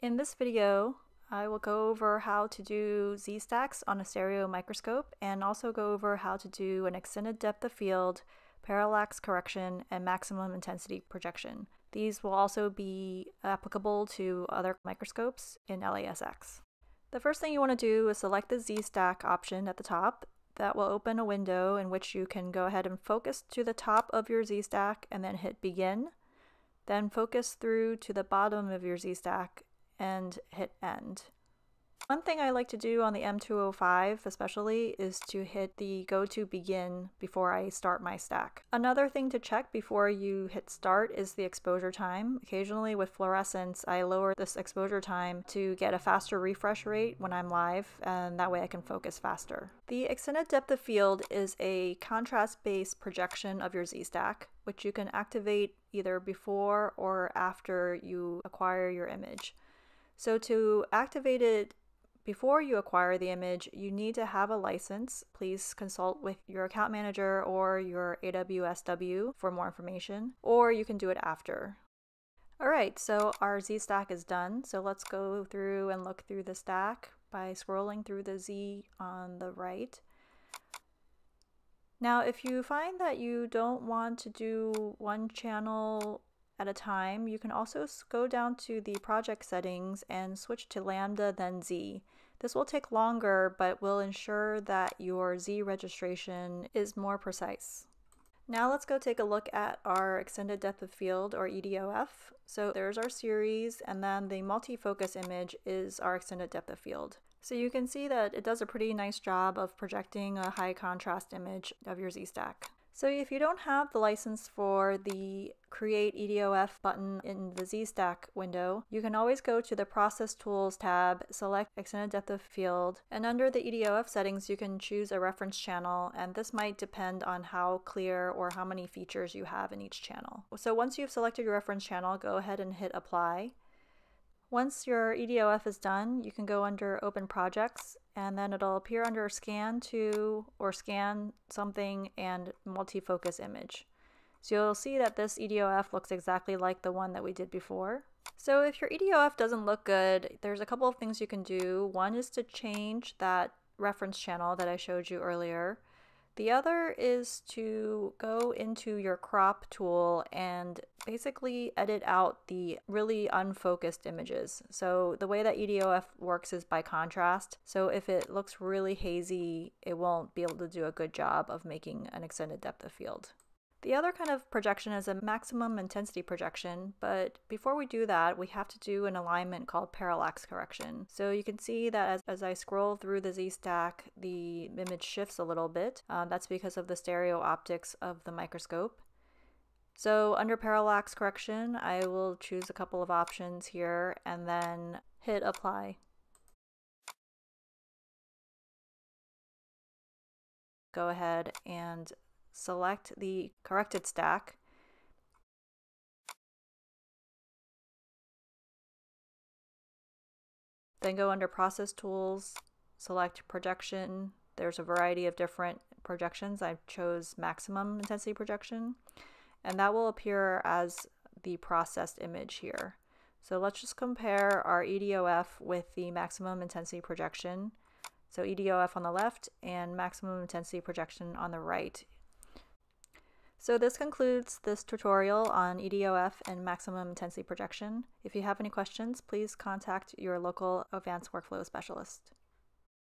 In this video, I will go over how to do Z-stacks on a stereo microscope and also go over how to do an extended depth of field, parallax correction, and maximum intensity projection. These will also be applicable to other microscopes in LASX. The first thing you want to do is select the Z-stack option at the top. That will open a window in which you can go ahead and focus to the top of your Z-stack and then hit begin. Then focus through to the bottom of your Z-stack and hit end. One thing I like to do on the M205 especially is to hit the go to begin before I start my stack. Another thing to check before you hit start is the exposure time. Occasionally with fluorescence I lower this exposure time to get a faster refresh rate when I'm live and that way I can focus faster. The extended depth of field is a contrast based projection of your Z-stack which you can activate either before or after you acquire your image. So to activate it before you acquire the image, you need to have a license. Please consult with your account manager or your AWSW for more information, or you can do it after. All right, so our Z stack is done. So let's go through and look through the stack by scrolling through the Z on the right. Now, if you find that you don't want to do one channel at a time, you can also go down to the project settings and switch to Lambda then Z. This will take longer, but will ensure that your Z registration is more precise. Now let's go take a look at our extended depth of field or EDOF. So there's our series and then the multi-focus image is our extended depth of field. So you can see that it does a pretty nice job of projecting a high contrast image of your Z-stack. So if you don't have the license for the Create EDOF button in the Z-Stack window, you can always go to the Process Tools tab, select Extended Depth of Field, and under the EDOF settings you can choose a reference channel, and this might depend on how clear or how many features you have in each channel. So once you've selected your reference channel, go ahead and hit Apply. Once your EDOF is done, you can go under Open Projects and then it'll appear under Scan to or Scan something and Multi-Focus Image. So you'll see that this EDOF looks exactly like the one that we did before. So if your EDOF doesn't look good, there's a couple of things you can do. One is to change that reference channel that I showed you earlier. The other is to go into your crop tool and basically edit out the really unfocused images. So the way that EDOF works is by contrast. So if it looks really hazy, it won't be able to do a good job of making an extended depth of field. The other kind of projection is a maximum intensity projection, but before we do that, we have to do an alignment called parallax correction. So you can see that as, as I scroll through the Z-stack, the image shifts a little bit. Um, that's because of the stereo optics of the microscope. So under parallax correction, I will choose a couple of options here and then hit apply. Go ahead and select the corrected stack, then go under Process Tools, select Projection. There's a variety of different projections. I chose Maximum Intensity Projection, and that will appear as the processed image here. So let's just compare our EDOF with the maximum intensity projection. So EDOF on the left and maximum intensity projection on the right so this concludes this tutorial on EDOF and maximum intensity projection. If you have any questions, please contact your local advanced workflow specialist.